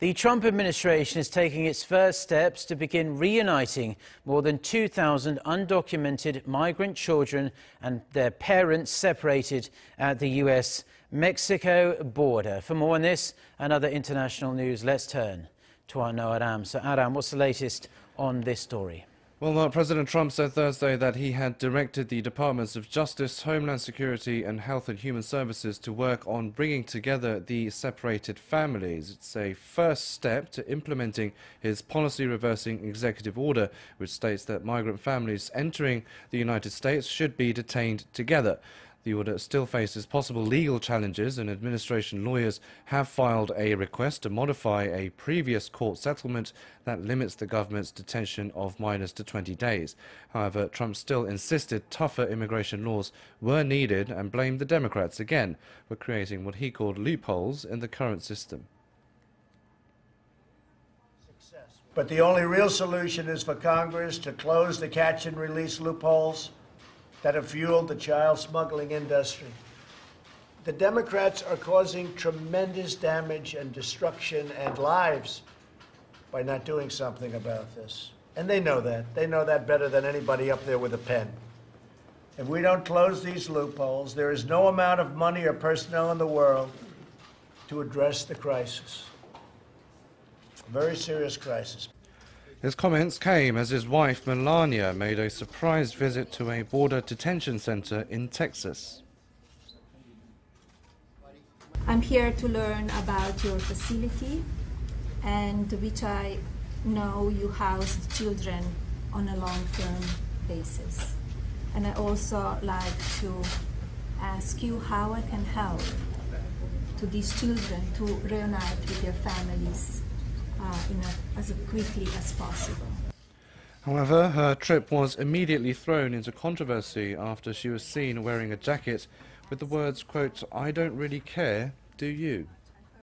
The Trump administration is taking its first steps to begin reuniting more than 2,000 undocumented migrant children and their parents separated at the US Mexico border. For more on this and other international news, let's turn to our Ro Aram. So, Aram, what's the latest on this story? Well, uh, President Trump said Thursday that he had directed the Departments of Justice, Homeland Security and Health and Human Services to work on bringing together the separated families. It's a first step to implementing his policy reversing executive order, which states that migrant families entering the United States should be detained together. The order still faces possible legal challenges, and administration lawyers have filed a request to modify a previous court settlement that limits the government's detention of minors to 20 days. However, Trump still insisted tougher immigration laws were needed and blamed the Democrats again for creating what he called loopholes in the current system. But the only real solution is for Congress to close the catch and release loopholes that have fueled the child smuggling industry. The Democrats are causing tremendous damage and destruction and lives by not doing something about this. And they know that. They know that better than anybody up there with a pen. If we don't close these loopholes, there is no amount of money or personnel in the world to address the crisis. A very serious crisis. His comments came as his wife Melania made a surprise visit to a border detention center in Texas. I'm here to learn about your facility and which I know you house children on a long-term basis. And I also like to ask you how I can help to these children to reunite with their families Uh, a, as quickly as possible. However, her trip was immediately thrown into controversy after she was seen wearing a jacket with the words, quote, I don't really care, do you?